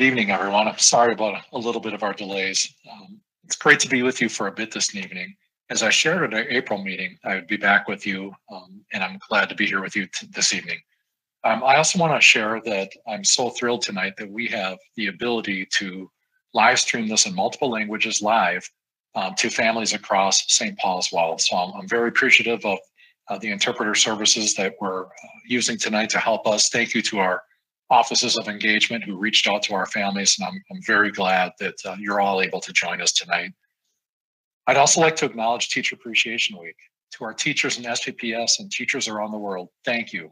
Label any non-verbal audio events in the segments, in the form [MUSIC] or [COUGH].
Good evening, everyone. I'm sorry about a little bit of our delays. Um, it's great to be with you for a bit this evening. As I shared at our April meeting, I would be back with you, um, and I'm glad to be here with you this evening. Um, I also want to share that I'm so thrilled tonight that we have the ability to live stream this in multiple languages live um, to families across St. Paul's well. So I'm, I'm very appreciative of uh, the interpreter services that we're uh, using tonight to help us. Thank you to our offices of engagement who reached out to our families, and I'm, I'm very glad that uh, you're all able to join us tonight. I'd also like to acknowledge Teacher Appreciation Week. To our teachers in SPPS and teachers around the world, thank you.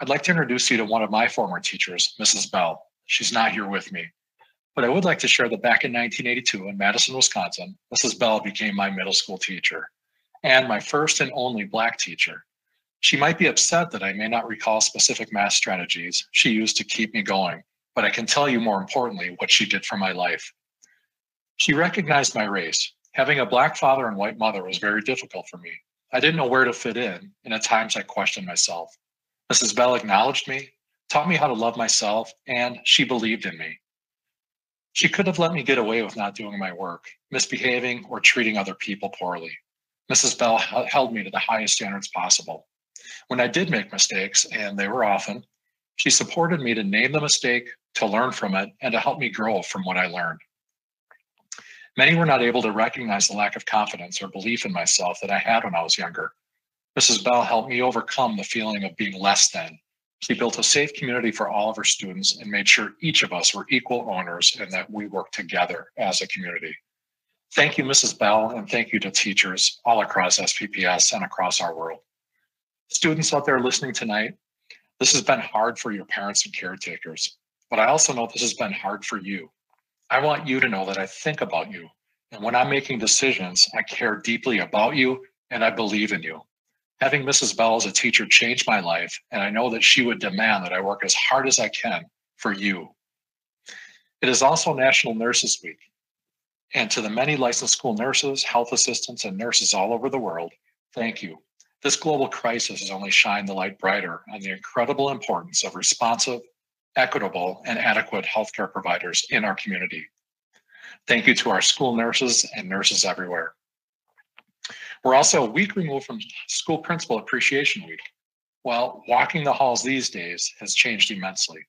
I'd like to introduce you to one of my former teachers, Mrs. Bell. She's not here with me, but I would like to share that back in 1982 in Madison, Wisconsin, Mrs. Bell became my middle school teacher and my first and only Black teacher. She might be upset that I may not recall specific math strategies she used to keep me going, but I can tell you more importantly what she did for my life. She recognized my race. Having a black father and white mother was very difficult for me. I didn't know where to fit in, and at times I questioned myself. Mrs. Bell acknowledged me, taught me how to love myself, and she believed in me. She could have let me get away with not doing my work, misbehaving, or treating other people poorly. Mrs. Bell held me to the highest standards possible. When I did make mistakes, and they were often, she supported me to name the mistake, to learn from it, and to help me grow from what I learned. Many were not able to recognize the lack of confidence or belief in myself that I had when I was younger. Mrs. Bell helped me overcome the feeling of being less than. She built a safe community for all of her students and made sure each of us were equal owners and that we worked together as a community. Thank you, Mrs. Bell, and thank you to teachers all across SPPS and across our world students out there listening tonight, this has been hard for your parents and caretakers, but I also know this has been hard for you. I want you to know that I think about you. And when I'm making decisions, I care deeply about you and I believe in you. Having Mrs. Bell as a teacher changed my life, and I know that she would demand that I work as hard as I can for you. It is also National Nurses Week. And to the many licensed school nurses, health assistants, and nurses all over the world, thank you. This global crisis has only shined the light brighter on the incredible importance of responsive, equitable, and adequate healthcare providers in our community. Thank you to our school nurses and nurses everywhere. We're also a week removed from School Principal Appreciation Week. Well, walking the halls these days has changed immensely.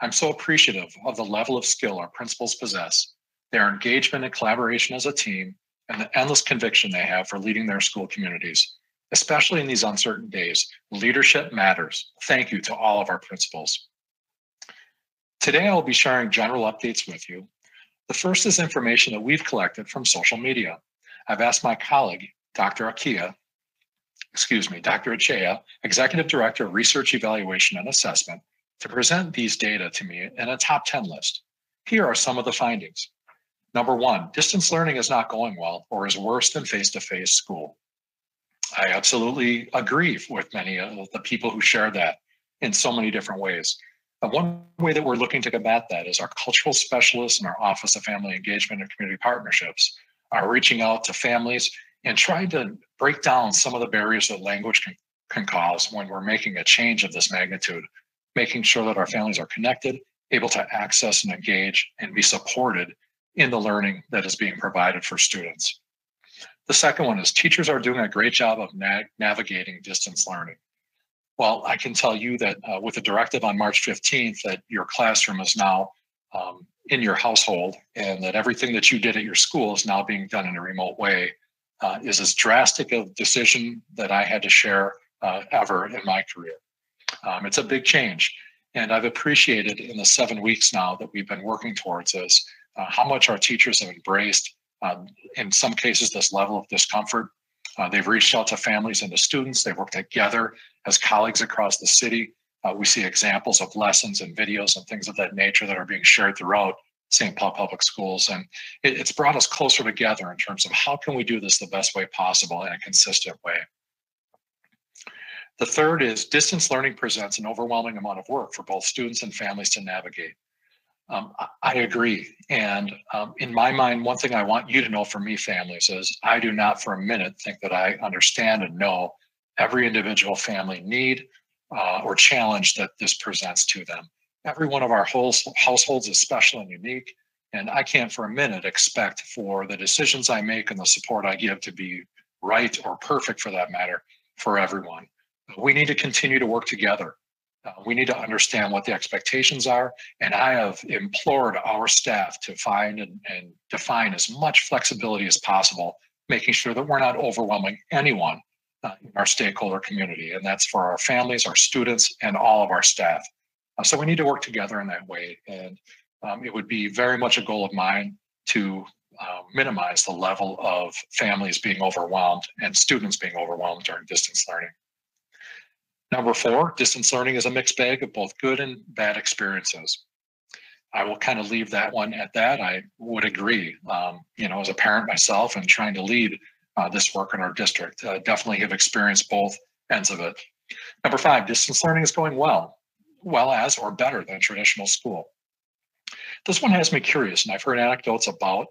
I'm so appreciative of the level of skill our principals possess, their engagement and collaboration as a team, and the endless conviction they have for leading their school communities especially in these uncertain days. Leadership matters. Thank you to all of our principals. Today, I'll be sharing general updates with you. The first is information that we've collected from social media. I've asked my colleague, Dr. Akia, excuse me, Dr. Akyea, Executive Director of Research Evaluation and Assessment, to present these data to me in a top 10 list. Here are some of the findings. Number one, distance learning is not going well or is worse than face-to-face -face school. I absolutely agree with many of the people who share that in so many different ways. And one way that we're looking to combat that is our cultural specialists and our Office of Family Engagement and Community Partnerships are reaching out to families and trying to break down some of the barriers that language can, can cause when we're making a change of this magnitude, making sure that our families are connected, able to access and engage and be supported in the learning that is being provided for students. The second one is teachers are doing a great job of na navigating distance learning. Well, I can tell you that uh, with the directive on March 15th that your classroom is now um, in your household and that everything that you did at your school is now being done in a remote way uh, is as drastic a decision that I had to share uh, ever in my career. Um, it's a big change. And I've appreciated in the seven weeks now that we've been working towards this, uh, how much our teachers have embraced in some cases, this level of discomfort. Uh, they've reached out to families and to students. They've worked together as colleagues across the city. Uh, we see examples of lessons and videos and things of that nature that are being shared throughout St. Paul Public Schools. And it, it's brought us closer together in terms of how can we do this the best way possible in a consistent way. The third is distance learning presents an overwhelming amount of work for both students and families to navigate. Um, I agree. And um, in my mind, one thing I want you to know from me, families, is I do not for a minute think that I understand and know every individual family need uh, or challenge that this presents to them. every one of our whole households is special and unique. And I can't for a minute expect for the decisions I make and the support I give to be right or perfect for that matter for everyone. We need to continue to work together. Uh, we need to understand what the expectations are. And I have implored our staff to find and, and define as much flexibility as possible, making sure that we're not overwhelming anyone uh, in our stakeholder community. And that's for our families, our students, and all of our staff. Uh, so we need to work together in that way. And um, it would be very much a goal of mine to uh, minimize the level of families being overwhelmed and students being overwhelmed during distance learning. Number four, distance learning is a mixed bag of both good and bad experiences. I will kind of leave that one at that. I would agree, um, you know, as a parent myself and trying to lead uh, this work in our district, uh, definitely have experienced both ends of it. Number five, distance learning is going well, well as or better than traditional school. This one has me curious, and I've heard anecdotes about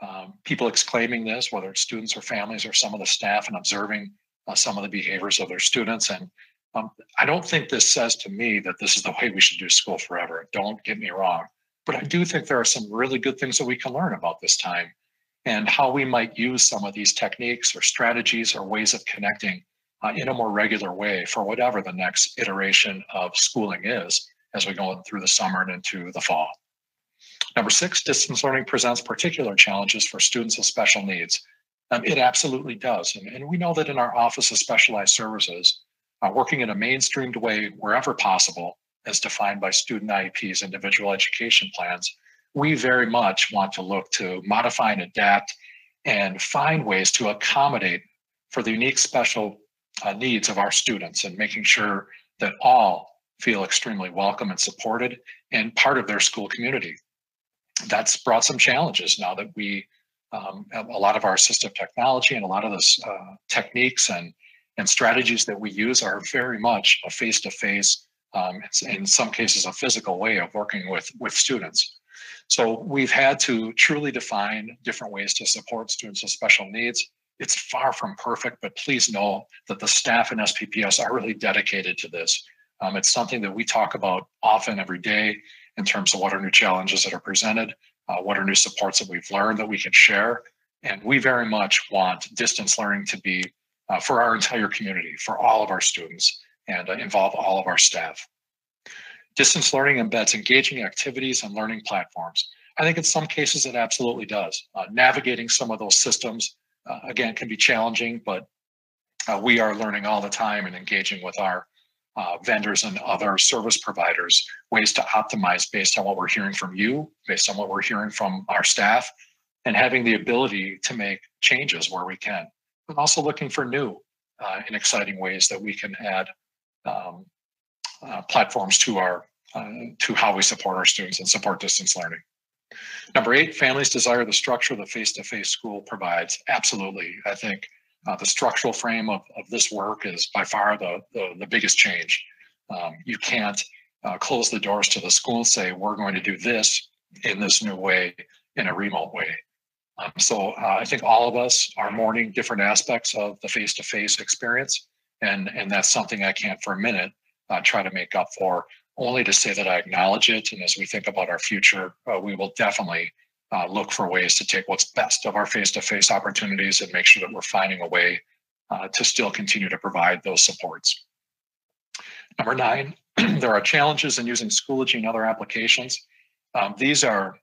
um, people exclaiming this, whether it's students or families or some of the staff, and observing uh, some of the behaviors of their students. And um, I don't think this says to me that this is the way we should do school forever. Don't get me wrong. But I do think there are some really good things that we can learn about this time and how we might use some of these techniques or strategies or ways of connecting uh, in a more regular way for whatever the next iteration of schooling is as we go through the summer and into the fall. Number six, distance learning presents particular challenges for students with special needs. Um, it absolutely does. And, and, we know that in our Office of Specialized Services, uh, working in a mainstreamed way wherever possible, as defined by student IEPs, individual education plans, we very much want to look to modify and adapt and find ways to accommodate for the unique special uh, needs of our students and making sure that all feel extremely welcome and supported and part of their school community. That's brought some challenges now that we um, a lot of our assistive technology and a lot of the uh, techniques and and strategies that we use are very much a face-to-face um, in some cases a physical way of working with with students. So we've had to truly define different ways to support students with special needs. It's far from perfect but please know that the staff in spps are really dedicated to this. Um, it's something that we talk about often every day in terms of what are new challenges that are presented, uh, what are new supports that we've learned that we can share. And we very much want distance learning to be uh, for our entire community, for all of our students, and uh, involve all of our staff. Distance learning embeds engaging activities and learning platforms. I think in some cases it absolutely does. Uh, navigating some of those systems, uh, again, can be challenging, but uh, we are learning all the time and engaging with our uh, vendors and other service providers ways to optimize based on what we're hearing from you, based on what we're hearing from our staff, and having the ability to make changes where we can. But also looking for new uh, and exciting ways that we can add um, uh, platforms to our uh, to how we support our students and support distance learning. Number eight, families desire the structure the face-to-face school provides. Absolutely, I think uh, the structural frame of, of this work is by far the, the, the biggest change. Um, you can't uh, close the doors to the school and say, we're going to do this in this new way, in a remote way. Um, so uh, I think all of us are mourning different aspects of the face-to-face experience. And, and that's something I can't for a minute uh, try to make up for, only to say that I acknowledge it. And as we think about our future, uh, we will definitely uh, look for ways to take what's best of our face-to-face opportunities and make sure that we're finding a way uh, to still continue to provide those supports. Number nine, [CLEARS THROAT] there are challenges in using Schoology and other applications. Um, these are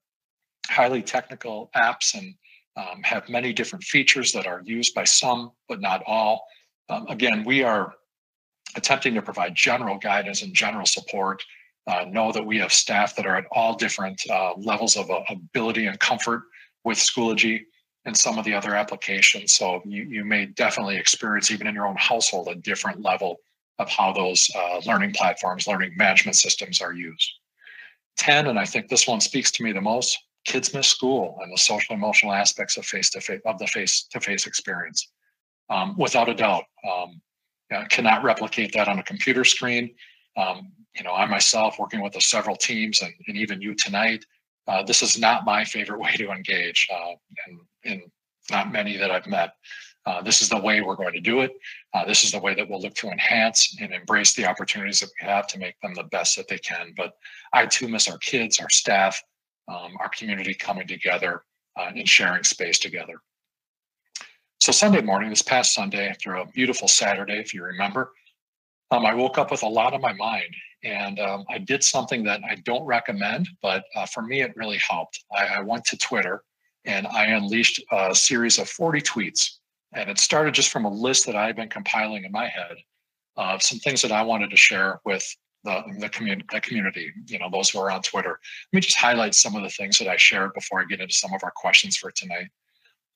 highly technical apps and um, have many different features that are used by some, but not all. Um, again, we are attempting to provide general guidance and general support uh, know that we have staff that are at all different uh, levels of uh, ability and comfort with Schoology and some of the other applications. So you, you may definitely experience, even in your own household, a different level of how those uh, learning platforms, learning management systems are used. 10, and I think this one speaks to me the most, kids miss school and the social emotional aspects of face-to-face of the face-to-face experience. Um, without a doubt, um, cannot replicate that on a computer screen. Um, you know, I myself working with several teams and, and even you tonight, uh, this is not my favorite way to engage, uh, and, and not many that I've met. Uh, this is the way we're going to do it. Uh, this is the way that we'll look to enhance and embrace the opportunities that we have to make them the best that they can. But I too miss our kids, our staff, um, our community coming together uh, and sharing space together. So Sunday morning, this past Sunday, after a beautiful Saturday, if you remember, um, I woke up with a lot on my mind and um, I did something that I don't recommend, but uh, for me, it really helped. I, I, went to Twitter and I unleashed a series of 40 tweets. And it started just from a list that I had been compiling in my head of some things that I wanted to share with the, the, commun- the community, you know, those who are on Twitter. Let me just highlight some of the things that I shared before I get into some of our questions for tonight.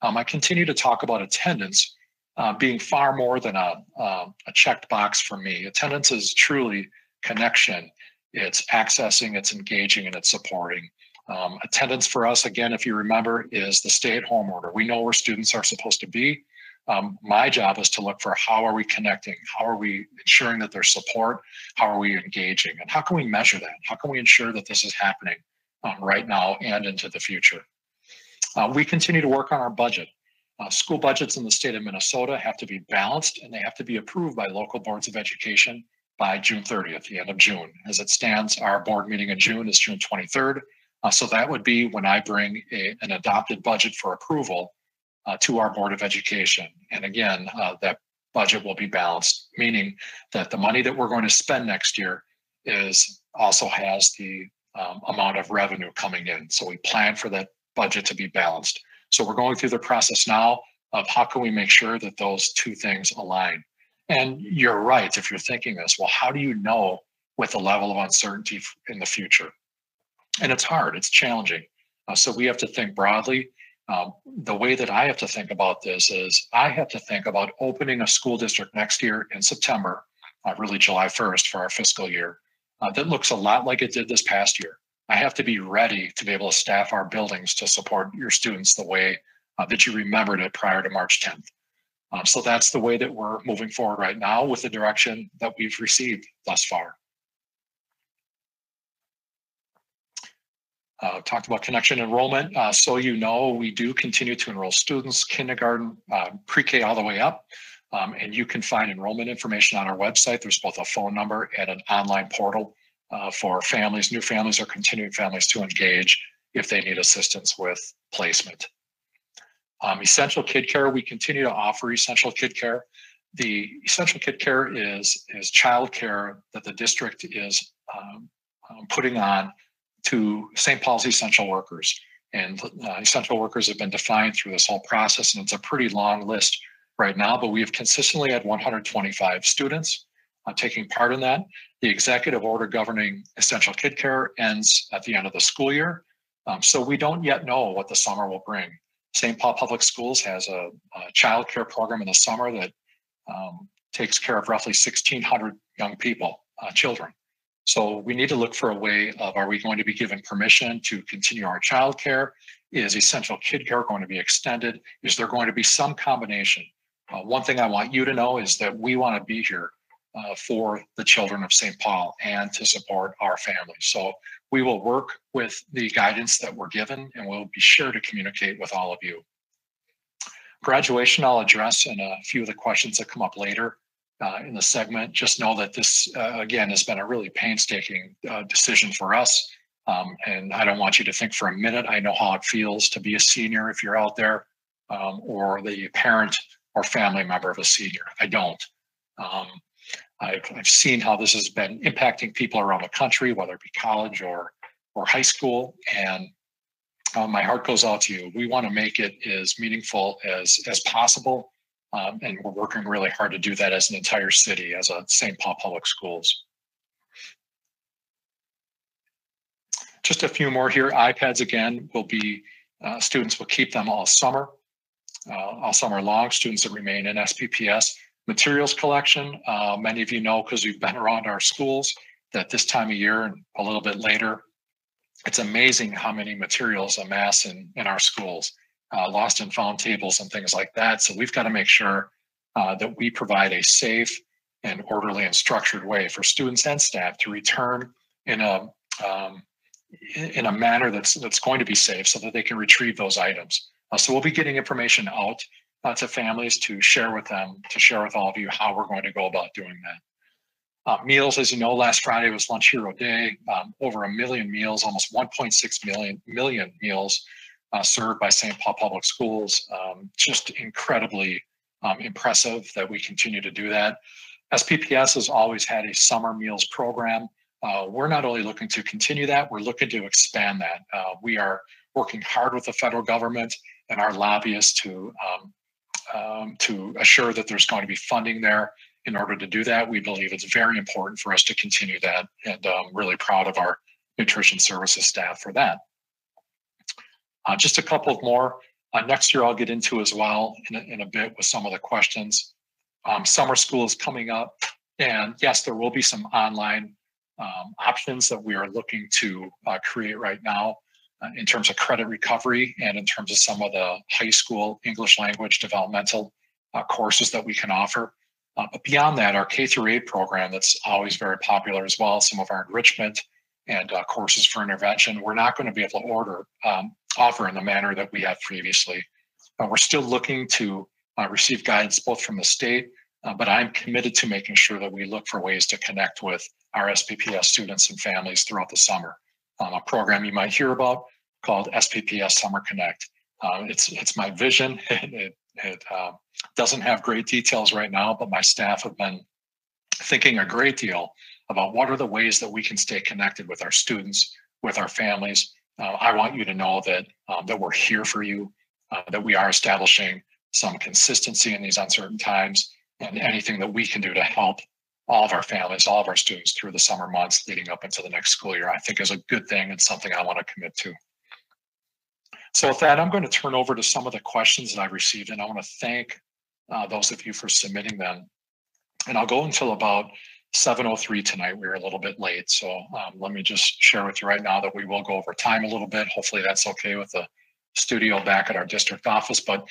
Um, I continue to talk about attendance uh, being far more than a, uh, a checked box for me. Attendance is truly connection. It's accessing, it's engaging, and it's supporting. Um, attendance for us, again, if you remember, is the stay at home order. We know where students are supposed to be. Um, my job is to look for how are we connecting? How are we ensuring that there's support? How are we engaging? And how can we measure that? How can we ensure that this is happening um, right now and into the future? Uh, we continue to work on our budget. Uh, school budgets in the state of Minnesota have to be balanced and they have to be approved by local boards of education by June 30th, the end of June. As it stands, our board meeting in June is June 23rd. Uh, so that would be when I bring a, an adopted budget for approval uh, to our Board of Education. And again, uh, that budget will be balanced, meaning that the money that we're going to spend next year is also has the um, amount of revenue coming in. So we plan for that budget to be balanced. So we're going through the process now of how can we make sure that those two things align. And you're right, if you're thinking this, well, how do you know with the level of uncertainty in the future? And it's hard, it's challenging. Uh, so we have to think broadly. Um, the way that I have to think about this is I have to think about opening a school district next year in September, uh, really July 1st for our fiscal year, uh, that looks a lot like it did this past year. I have to be ready to be able to staff our buildings to support your students the way uh, that you remembered it prior to March 10th. Um, so that's the way that we're moving forward right now with the direction that we've received thus far. Uh, talked about connection enrollment. Uh, so you know, we do continue to enroll students, kindergarten, uh, pre-K all the way up. Um, and you can find enrollment information on our website. There's both a phone number and an online portal uh, for families, new families or continuing families to engage if they need assistance with placement. Um, essential kid care, we continue to offer essential kid care. The essential kid care is, is child care that the district is um, um, putting on to St. Paul's essential workers. And uh, essential workers have been defined through this whole process, and it's a pretty long list right now, but we have consistently had 125 students uh, taking part in that. The executive order governing essential kid care ends at the end of the school year. Um, so we don't yet know what the summer will bring. St. Paul Public Schools has a, a child care program in the summer that um, takes care of roughly 1,600 young people, uh, children. So we need to look for a way of are we going to be given permission to continue our childcare? Is essential kid care going to be extended? Is there going to be some combination? Uh, one thing I want you to know is that we want to be here uh, for the children of St. Paul and to support our families. So we will work with the guidance that we're given and we'll be sure to communicate with all of you. Graduation I'll address in a few of the questions that come up later uh, in the segment. Just know that this, uh, again, has been a really painstaking uh, decision for us. Um, and I don't want you to think for a minute, I know how it feels to be a senior if you're out there um, or the parent or family member of a senior. I don't. Um, I've, I've seen how this has been impacting people around the country, whether it be college or or high school, and uh, my heart goes out to you. We want to make it as meaningful as as possible, um, and we're working really hard to do that as an entire city, as a St. Paul Public Schools. Just a few more here. iPads again will be uh, students will keep them all summer, uh, all summer long. Students that remain in SPPS materials collection. Uh, many of you know because we've been around our schools that this time of year and a little bit later, it's amazing how many materials amass in, in our schools, uh, lost and found tables and things like that. So we've got to make sure uh, that we provide a safe and orderly and structured way for students and staff to return in a um, in a manner that's that's going to be safe so that they can retrieve those items. Uh, so we'll be getting information out uh, to families to share with them, to share with all of you how we're going to go about doing that. Uh, meals, as you know, last Friday was Lunch Hero Day. Um, over a million meals, almost 1.6 million million meals uh, served by St. Paul Public Schools. Um, just incredibly um, impressive that we continue to do that. SPPS has always had a summer meals program. Uh, we're not only looking to continue that, we're looking to expand that. Uh, we are working hard with the federal government and our lobbyists to um, um, to assure that there's going to be funding there in order to do that. We believe it's very important for us to continue that, and I'm really proud of our nutrition services staff for that. Uh, just a couple of more. Uh, next year, I'll get into as well in a, in a bit with some of the questions. Um, summer school is coming up, and yes, there will be some online um, options that we are looking to uh, create right now uh, in terms of credit recovery and in terms of some of the high school English language developmental uh, courses that we can offer. Uh, but beyond that, our K through 8 program that's always very popular as well, some of our enrichment and courses for intervention, we're not going to be able to order um, offer in the manner that we have previously. Uh, we're still looking to uh, receive guidance both from the state, uh, but I'm committed to making sure that we look for ways to connect with our SPPS students and families throughout the summer. Um, a program you might hear about called SPPS Summer Connect. Um, it's it's my vision. [LAUGHS] it, it, it uh, doesn't have great details right now, but my staff have been thinking a great deal about what are the ways that we can stay connected with our students, with our families. Uh, I want you to know that um, that we're here for you, uh, that we are establishing some consistency in these uncertain times, and anything that we can do to help all of our families, all of our students through the summer months leading up into the next school year, I think is a good thing and something I want to commit to. So with that, I'm going to turn over to some of the questions that I've received, and I want to thank uh, those of you for submitting them. And I'll go until about 7.03 tonight. We are a little bit late. So um, let me just share with you right now that we will go over time a little bit. Hopefully that's okay with the studio back at our district office. But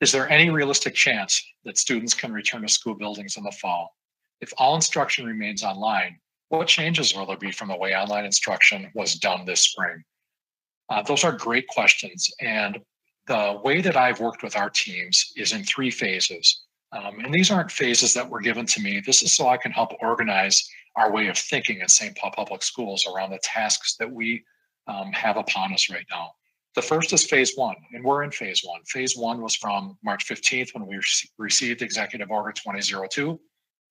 is there any realistic chance that students can return to school buildings in the fall? If all instruction remains online, what changes will there be from the way online instruction was done this spring? Uh, those are great questions. And the way that I've worked with our teams is in three phases. Um, and these aren't phases that were given to me. This is so I can help organize our way of thinking at St. Paul Public Schools around the tasks that we um, have upon us right now. The first is phase one, and we're in phase one. Phase one was from March 15th when we received Executive Order 2002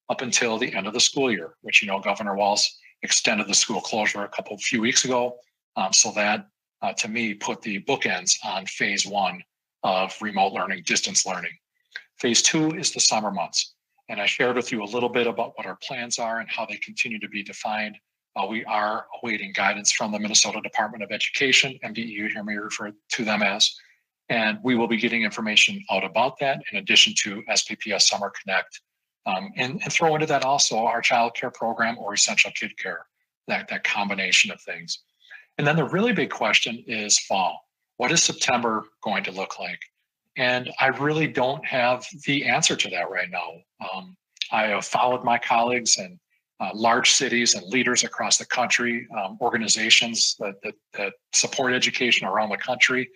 up until the end of the school year, which you know Governor Walz extended the school closure a couple few weeks ago. Um, so that uh, to me put the bookends on phase one of remote learning, distance learning. Phase two is the summer months. And I shared with you a little bit about what our plans are and how they continue to be defined. Uh, we are awaiting guidance from the Minnesota Department of Education, MDE, you hear me refer to them as, and we will be getting information out about that in addition to SPPS Summer Connect. Um, and, and throw into that also our child care program or essential kid care, that, that combination of things. And then the really big question is fall. What is September going to look like? And I really don't have the answer to that right now. Um, I have followed my colleagues and uh, large cities and leaders across the country, um, organizations that, that, that, support education around the country.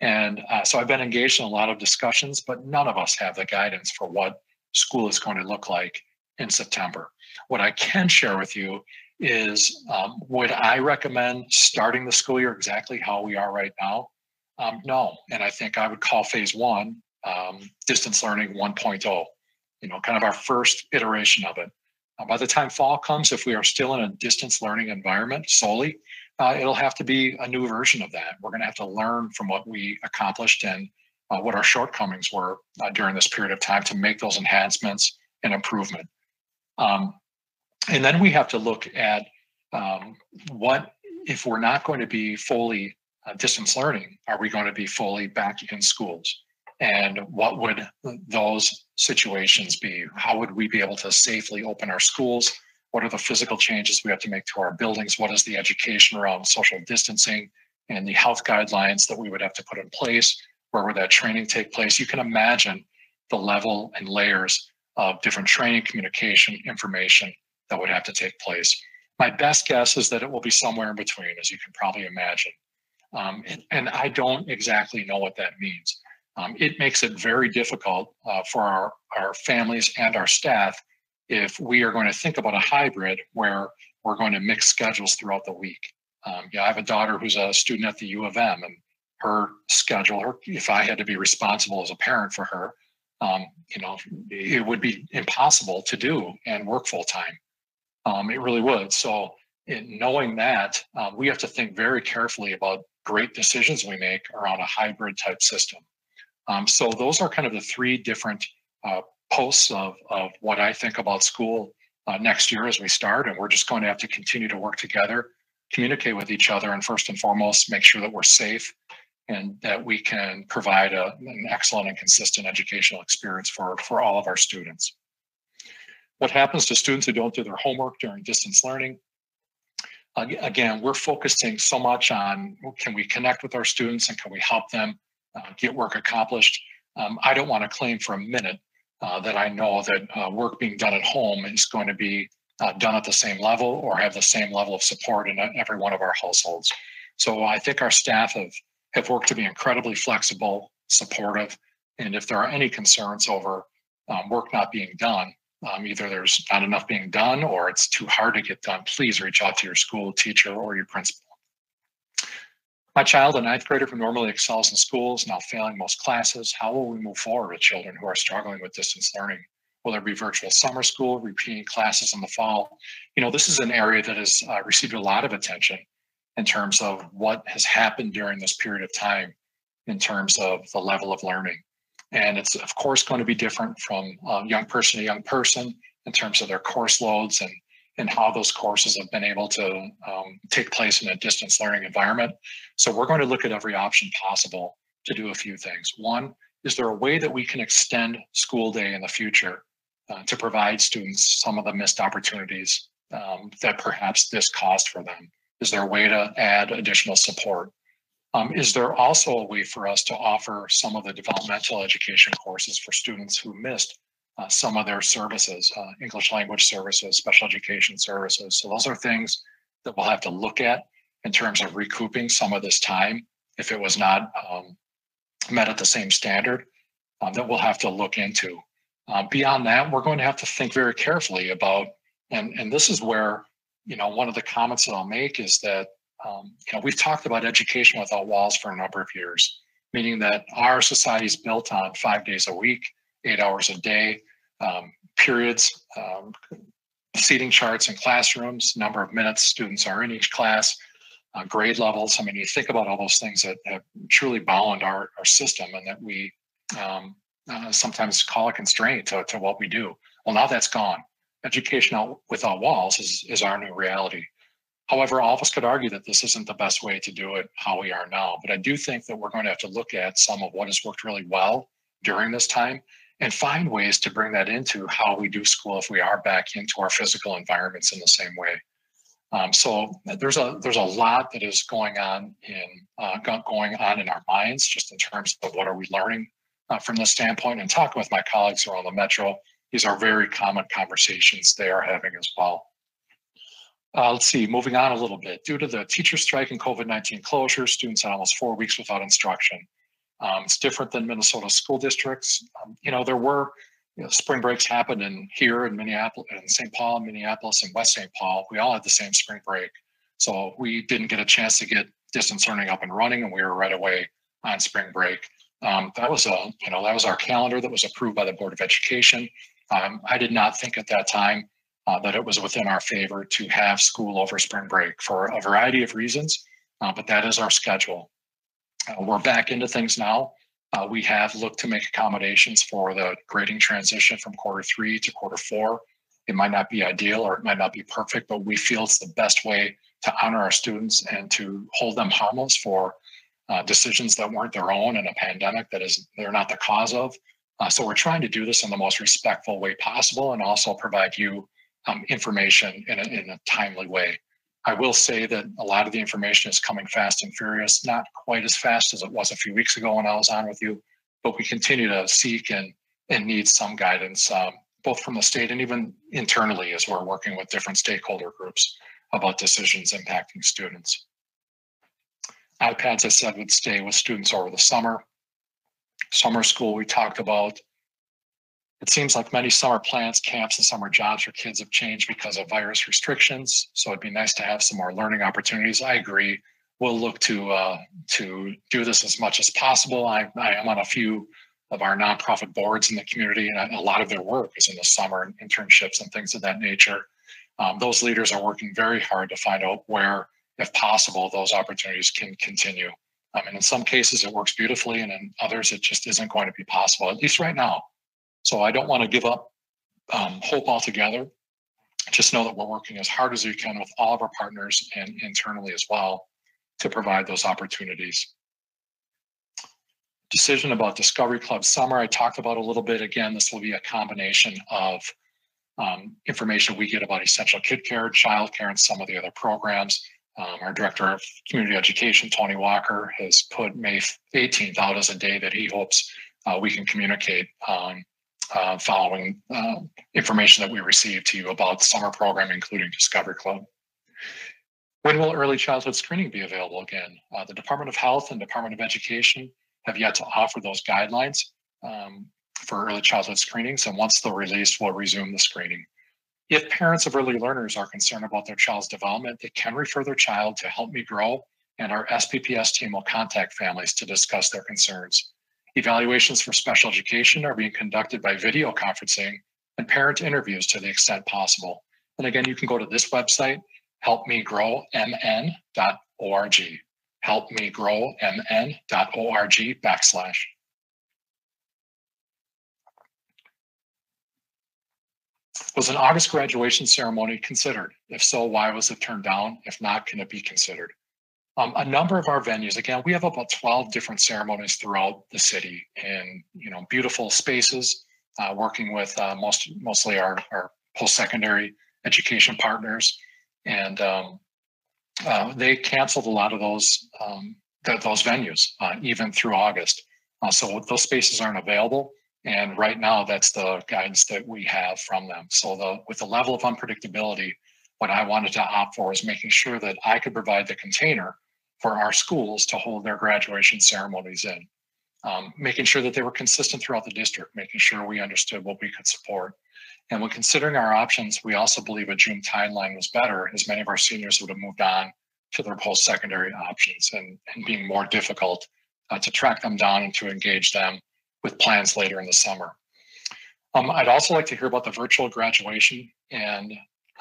And uh, so I've been engaged in a lot of discussions, but none of us have the guidance for what school is going to look like in September. What I can share with you is um, would I recommend starting the school year exactly how we are right now? Um, no, and I think I would call phase one um, distance learning 1.0, you know, kind of our first iteration of it. Uh, by the time fall comes, if we are still in a distance learning environment solely, uh, it'll have to be a new version of that. We're going to have to learn from what we accomplished and uh, what our shortcomings were uh, during this period of time to make those enhancements and improvement. Um, and then we have to look at um, what if we're not going to be fully uh, distance learning, are we going to be fully back in schools? And what would those situations be? How would we be able to safely open our schools? What are the physical changes we have to make to our buildings? What is the education around social distancing and the health guidelines that we would have to put in place? Where would that training take place? You can imagine the level and layers of different training, communication, information that would have to take place. My best guess is that it will be somewhere in between, as you can probably imagine. Um, and, and, I don't exactly know what that means. Um, it makes it very difficult uh, for our, our families and our staff if we are going to think about a hybrid where we're going to mix schedules throughout the week. Um, yeah, I have a daughter who's a student at the U of M, and her schedule, her, if I had to be responsible as a parent for her, um, you know, it would be impossible to do and work full time. Um, it really would. So, in knowing that, uh, we have to think very carefully about great decisions we make around a hybrid type system. Um, so, those are kind of the three different uh, posts of, of what I think about school uh, next year as we start. And we're just going to have to continue to work together, communicate with each other, and first and foremost, make sure that we're safe and that we can provide a, an excellent and consistent educational experience for, for all of our students. What happens to students who don't do their homework during distance learning? Again, we're focusing so much on can we connect with our students and can we help them uh, get work accomplished? Um, I don't want to claim for a minute uh, that I know that uh, work being done at home is going to be uh, done at the same level or have the same level of support in every one of our households. So I think our staff have have worked to be incredibly flexible, supportive, and if there are any concerns over um, work not being done, um, either there's not enough being done or it's too hard to get done, please reach out to your school teacher or your principal. My child, a ninth grader who normally excels in schools, now failing most classes. How will we move forward with children who are struggling with distance learning? Will there be virtual summer school, repeating classes in the fall? You know, this is an area that has uh, received a lot of attention in terms of what has happened during this period of time in terms of the level of learning. And it's, of course, going to be different from young person to young person in terms of their course loads and, and how those courses have been able to um, take place in a distance learning environment. So we're going to look at every option possible to do a few things. One, is there a way that we can extend school day in the future uh, to provide students some of the missed opportunities um, that perhaps this caused for them? Is there a way to add additional support? Um, is there also a way for us to offer some of the developmental education courses for students who missed uh, some of their services, uh, English language services, special education services? So those are things that we'll have to look at in terms of recouping some of this time if it was not um, met at the same standard um, that we'll have to look into. Uh, beyond that, we're going to have to think very carefully about, and, and this is where you know, one of the comments that I'll make is that, um, you know, we've talked about education without walls for a number of years, meaning that our society is built on five days a week, eight hours a day, um, periods, um, seating charts in classrooms, number of minutes students are in each class, uh, grade levels. I mean, you think about all those things that have truly bound our, our system and that we um, uh, sometimes call a constraint to, to what we do. Well, now that's gone education out without walls is, is our new reality. However, all of us could argue that this isn't the best way to do it how we are now. But I do think that we're going to have to look at some of what has worked really well during this time and find ways to bring that into how we do school if we are back into our physical environments in the same way. Um, so there's a there's a lot that is going on in uh, going on in our minds, just in terms of what are we learning uh, from this standpoint. And talking with my colleagues around the metro, these are very common conversations they are having as well. Uh, let's see, moving on a little bit. Due to the teacher strike and COVID-19 closure, students had almost four weeks without instruction. Um, it's different than Minnesota school districts. Um, you know, there were you know, spring breaks happened in here in Minneapolis, in St. Paul, Minneapolis, and West St. Paul. We all had the same spring break. So we didn't get a chance to get distance learning up and running, and we were right away on spring break. Um, that was a, you know, that was our calendar that was approved by the Board of Education. Um, I did not think at that time uh, that it was within our favor to have school over spring break for a variety of reasons, uh, but that is our schedule. Uh, we're back into things now. Uh, we have looked to make accommodations for the grading transition from quarter three to quarter four. It might not be ideal or it might not be perfect, but we feel it's the best way to honor our students and to hold them harmless for uh, decisions that weren't their own in a pandemic that is they're not the cause of uh, so we're trying to do this in the most respectful way possible and also provide you um, information in a, in a timely way. I will say that a lot of the information is coming fast and furious, not quite as fast as it was a few weeks ago when I was on with you, but we continue to seek and, and need some guidance, um, both from the state and even internally as we're working with different stakeholder groups about decisions impacting students. iPads, I said, would stay with students over the summer. Summer school, we talked about. It seems like many summer plans, camps, and summer jobs for kids have changed because of virus restrictions. So it'd be nice to have some more learning opportunities. I agree. We'll look to uh, to do this as much as possible. I, I am on a few of our nonprofit boards in the community, and a lot of their work is in the summer and internships and things of that nature. Um, those leaders are working very hard to find out where, if possible, those opportunities can continue. I mean, in some cases it works beautifully, and in others it just isn't going to be possible, at least right now. So I don't want to give up um, hope altogether. Just know that we're working as hard as we can with all of our partners and internally as well to provide those opportunities. Decision about Discovery Club Summer, I talked about a little bit. Again, this will be a combination of um, information we get about essential kid care, child care, and some of the other programs. Um, our director of community education, Tony Walker, has put May 18th out as a day that he hopes uh, we can communicate um, uh, following uh, information that we received to you about summer program, including Discovery Club. When will early childhood screening be available again? Uh, the Department of Health and Department of Education have yet to offer those guidelines um, for early childhood screenings, and once they're released, we'll resume the screening. If parents of early learners are concerned about their child's development, they can refer their child to Help Me Grow, and our SPPS team will contact families to discuss their concerns. Evaluations for special education are being conducted by video conferencing and parent interviews to the extent possible. And again, you can go to this website, helpmegrowmn.org, helpmegrowmn.org backslash. Was an August graduation ceremony considered? If so, why was it turned down? If not, can it be considered? Um, a number of our venues, again, we have about 12 different ceremonies throughout the city in, you know, beautiful spaces, uh, working with uh, most, mostly our, our post-secondary education partners. And um, uh, they canceled a lot of those, um, th those venues, uh, even through August. Uh, so those spaces aren't available. And right now, that's the guidance that we have from them. So the with the level of unpredictability, what I wanted to opt for is making sure that I could provide the container for our schools to hold their graduation ceremonies in, um, making sure that they were consistent throughout the district, making sure we understood what we could support. And when considering our options, we also believe a June timeline was better as many of our seniors would have moved on to their post-secondary options and, and being more difficult uh, to track them down and to engage them with plans later in the summer. Um, I'd also like to hear about the virtual graduation and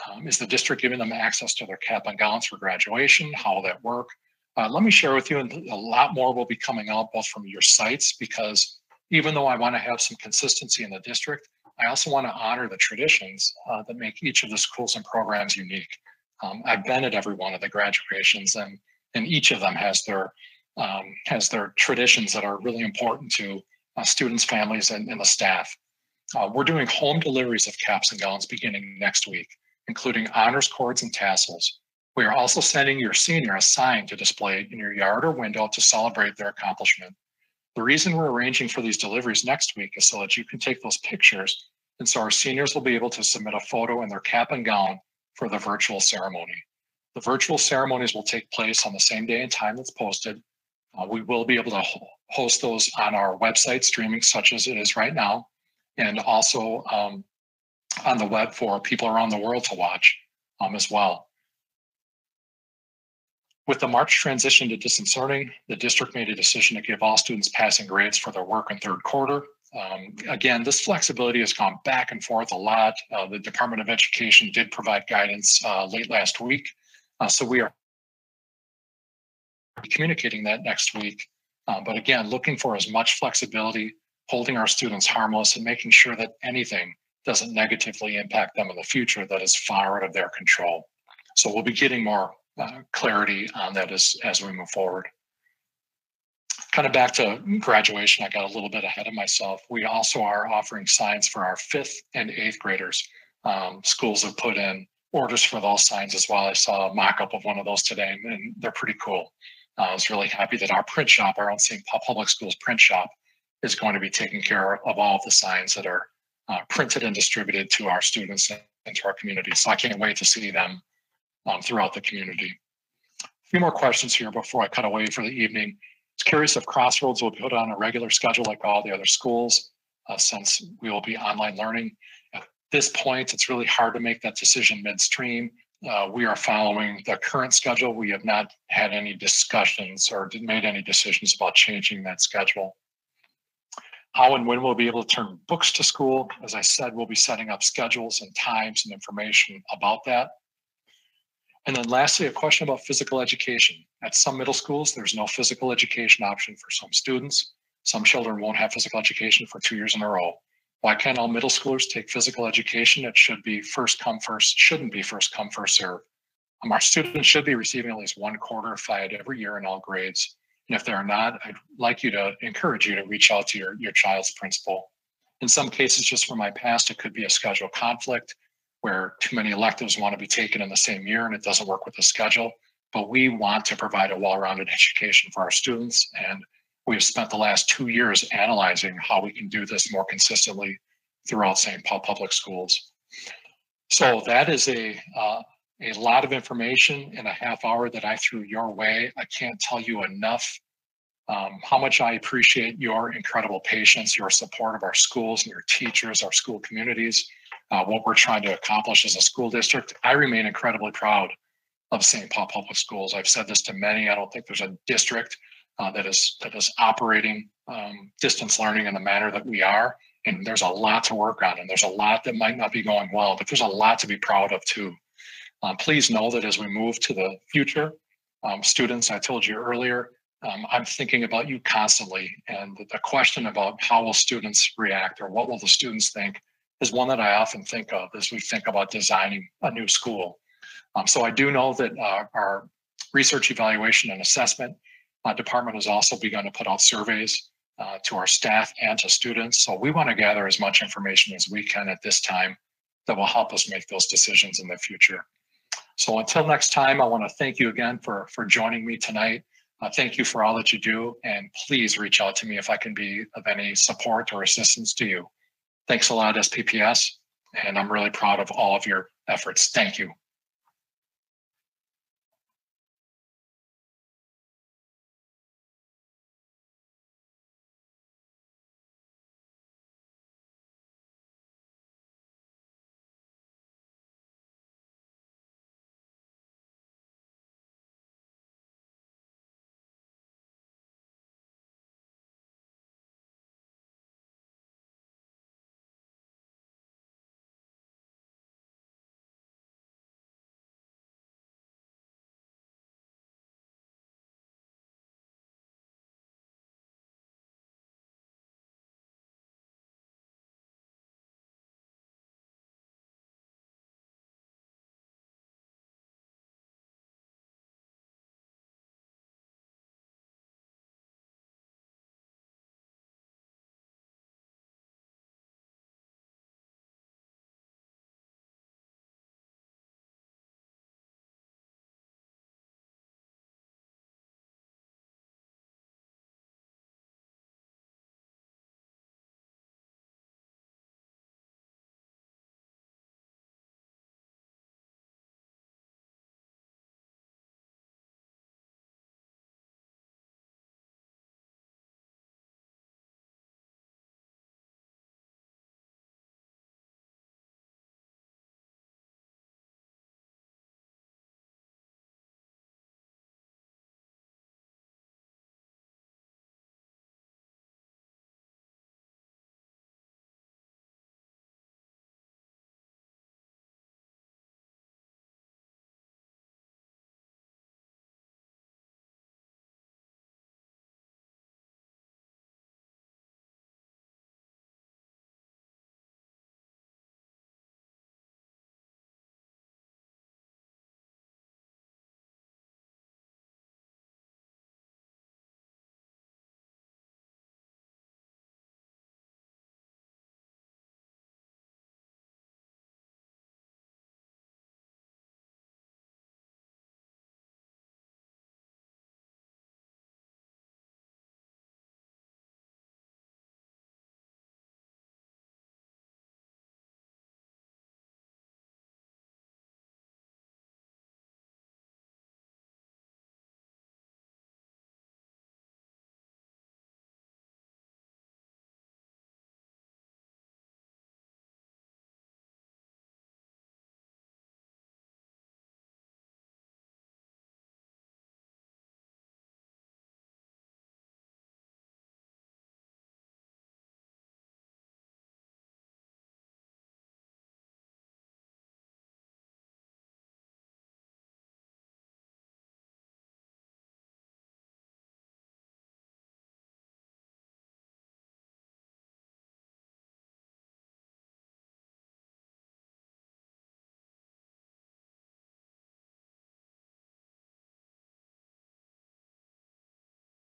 um, is the district giving them access to their cap and gowns for graduation? How will that work? Uh, let me share with you, and a lot more will be coming out both from your sites because even though I want to have some consistency in the district, I also want to honor the traditions uh, that make each of the schools and programs unique. Um, I've been at every one of the graduations, and and each of them has their um, has their traditions that are really important to uh, students, families, and, and the staff. Uh, we're doing home deliveries of caps and gowns beginning next week, including honors cords and tassels. We are also sending your senior a sign to display in your yard or window to celebrate their accomplishment. The reason we're arranging for these deliveries next week is so that you can take those pictures and so our seniors will be able to submit a photo in their cap and gown for the virtual ceremony. The virtual ceremonies will take place on the same day and time that's posted. Uh, we will be able to host those on our website, streaming such as it is right now, and also um, on the web for people around the world to watch um, as well. With the March transition to distance learning, the district made a decision to give all students passing grades for their work in third quarter. Um, again, this flexibility has gone back and forth a lot. Uh, the Department of Education did provide guidance uh, late last week. Uh, so we are communicating that next week uh, but again, looking for as much flexibility, holding our students harmless, and making sure that anything doesn't negatively impact them in the future that is far out of their control. So we'll be getting more uh, clarity on that as, as we move forward. Kind of back to graduation, I got a little bit ahead of myself. We also are offering signs for our fifth and eighth graders. Um, schools have put in orders for those signs as well. I saw a mock-up of one of those today, and they're pretty cool. Uh, I was really happy that our print shop, our own St. Paul Public Schools print shop, is going to be taking care of all of the signs that are uh, printed and distributed to our students and to our community. So I can't wait to see them um, throughout the community. A few more questions here before I cut away for the evening. curious if Crossroads will be put on a regular schedule like all the other schools, uh, since we will be online learning. At this point, it's really hard to make that decision midstream. Uh, we are following the current schedule. We have not had any discussions or made any decisions about changing that schedule. How and when we'll be able to turn books to school. As I said, we'll be setting up schedules and times and information about that. And then lastly, a question about physical education. At some middle schools, there's no physical education option for some students. Some children won't have physical education for two years in a row. Why can't all middle schoolers take physical education? It should be first come first, shouldn't be first come first serve. Um, our students should be receiving at least one quarter of phy ed every year in all grades. And if they're not, I'd like you to encourage you to reach out to your, your child's principal. In some cases, just from my past, it could be a schedule conflict where too many electives want to be taken in the same year and it doesn't work with the schedule. But we want to provide a well-rounded education for our students. And we've spent the last two years analyzing how we can do this more consistently throughout St. Paul Public Schools. So that is a, uh, a lot of information in a half hour that I threw your way. I can't tell you enough um, how much I appreciate your incredible patience, your support of our schools and your teachers, our school communities uh, what we're trying to accomplish as a school district. I remain incredibly proud of St. Paul Public Schools. I've said this to many. I don't think there's a district uh, that is that is operating um, distance learning in the manner that we are. And there's a lot to work on, and there's a lot that might not be going well, but there's a lot to be proud of too. Um, please know that as we move to the future, um, students, I told you earlier, um, I'm thinking about you constantly. And the question about how will students react or what will the students think is one that I often think of as we think about designing a new school. Um, so I do know that uh, our research evaluation and assessment uh, department has also begun to put out surveys uh, to our staff and to students. So we want to gather as much information as we can at this time that will help us make those decisions in the future. So until next time, I want to thank you again for, for joining me tonight. Uh, thank you for all that you do, and please reach out to me if I can be of any support or assistance to you. Thanks a lot, SPPS, and I'm really proud of all of your efforts. Thank you.